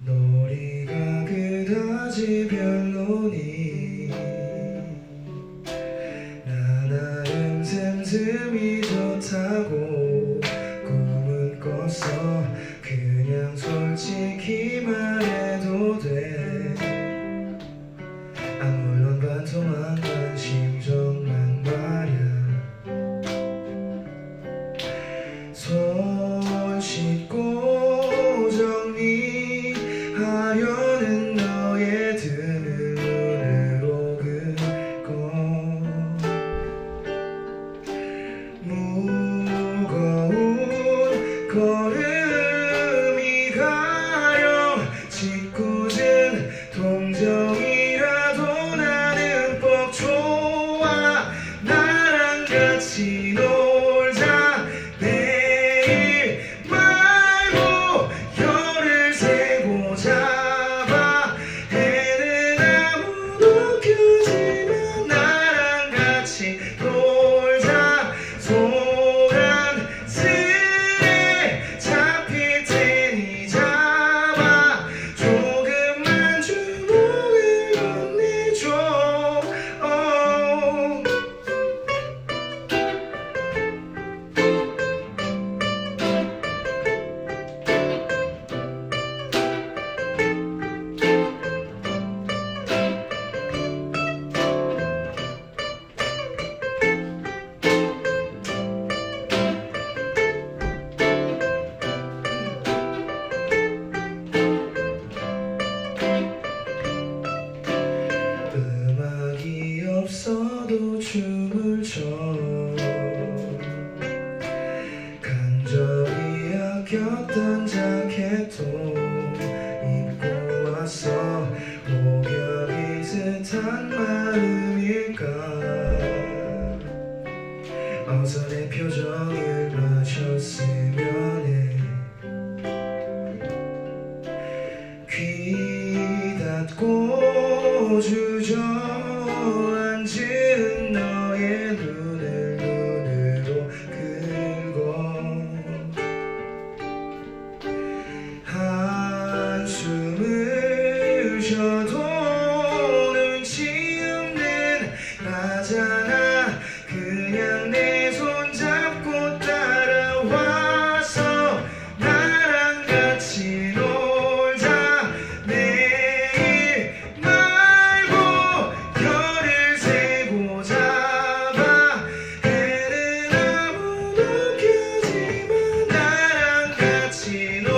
놀이가 그다지 별로니 나 나름 틈틈이 좋다고 꿈은 꿨어 있어도 춤을 춰. 간절히 아꼈던 자켓도 입고 와서 오결이 듯한 마음일까? 하잖아. 그냥 네 내손 잡고 따라와서 나랑 같이 놀자. 내일 말고 열을 세고 잡아 해는 아무도 켜지만 나랑 같이 놀자